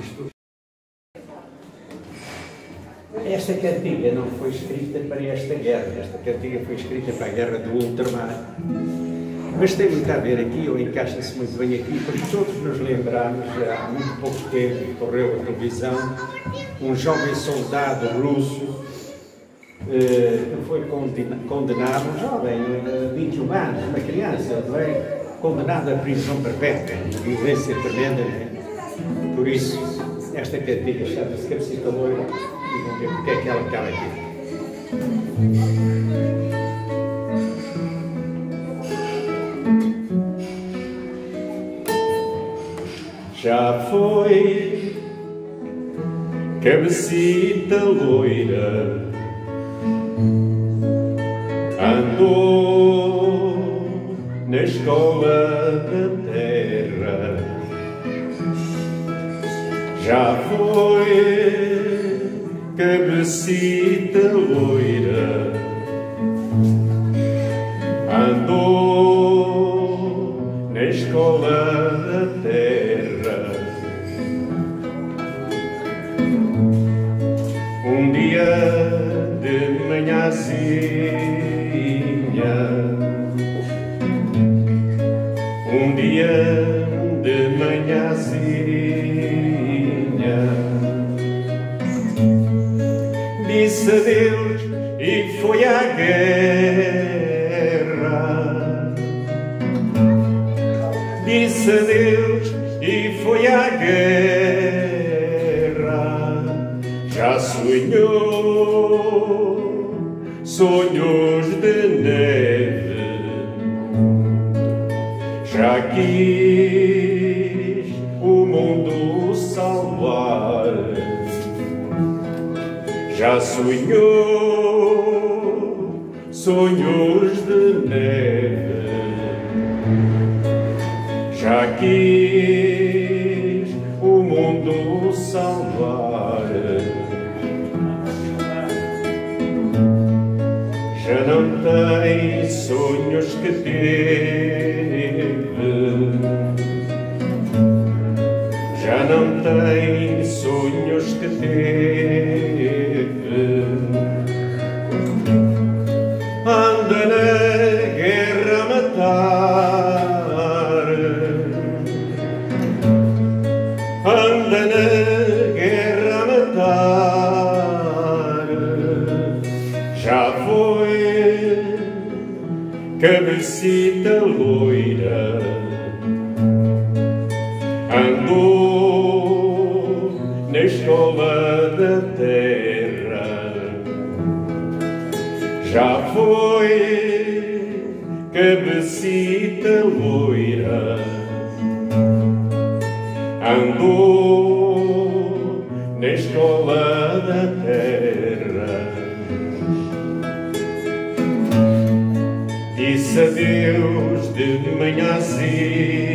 isto. Esta cantiga não foi escrita para esta guerra, esta cantiga foi escrita para a guerra do ultramar. Mas tem muito a ver aqui, ou encaixa-se muito bem aqui, porque todos nos lembramos, há muito pouco tempo, correu a televisão, um jovem soldado russo eh, que foi condenado, um jovem, 21 eh, anos, uma criança, não é? condenado à prisão perpétua, violência tremenda. Por isso, esta cantiga chama-se Cabecita Loira e vamos ver porque é que ela acaba aqui. Já foi cabecita loira, andou na escola da terra. Já foi cabecita loira, andou na escola da terra. Um dia de manhãzinha, um dia de manhãzinha, disse adeus e foi à guerra. Disse adeus e foi à guerra. Já sonhou sonhos de neve, já quis já sonhou sonhos de neve, já quis o mundo salvar. Já não tem sonhos que teve, já não tem sonhos que teve. Anda na guerra matar. Já foi cabecita loira, andou na escola da terra. Já foi cabecita loira, andou Disse adeus de manhãzinha,